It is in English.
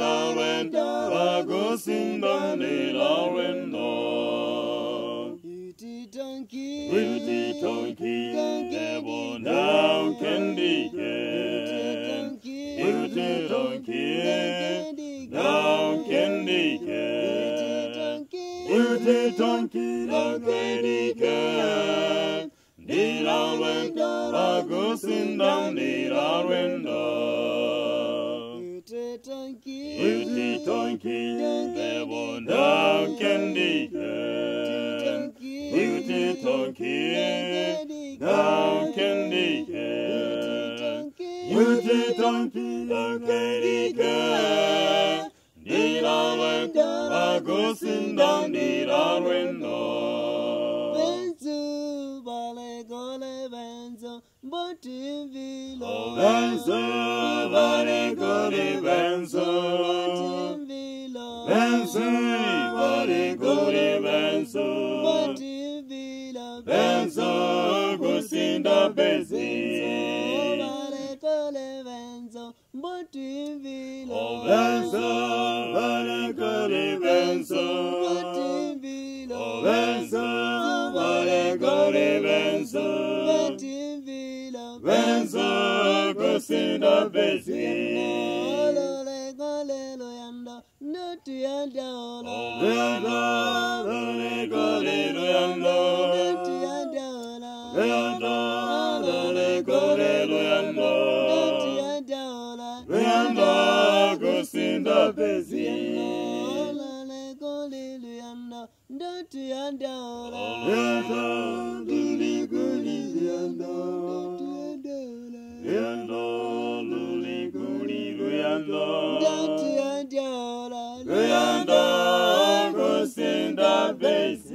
Nila wendo Bagusinda nila wendo Uti tonki Wilty tonki Nebo now candy Wilty tonki Now candy Wilty tonki Now candy Nila wendo Bagusinda nila wendo Uti Wilty tonki Nebo now candy Wilty tonki Now candy Wilty tonki Now candy Nila wendo Bagusinda nila wendo Benzo vale gole benzo Botim vilo Benzo, vale gori benzo. Botim vilo Benzo, vale gori benzo. Botim vilo Benzo, gusinda bezi. Vale gole benzo Botim vilo Oh, benzo, vale gori benzo. Botim vilo Oh, benzo, vale gori benzo. Botim vilo Benzo, gusinda bezi. Yanda ola Benzo, Nutu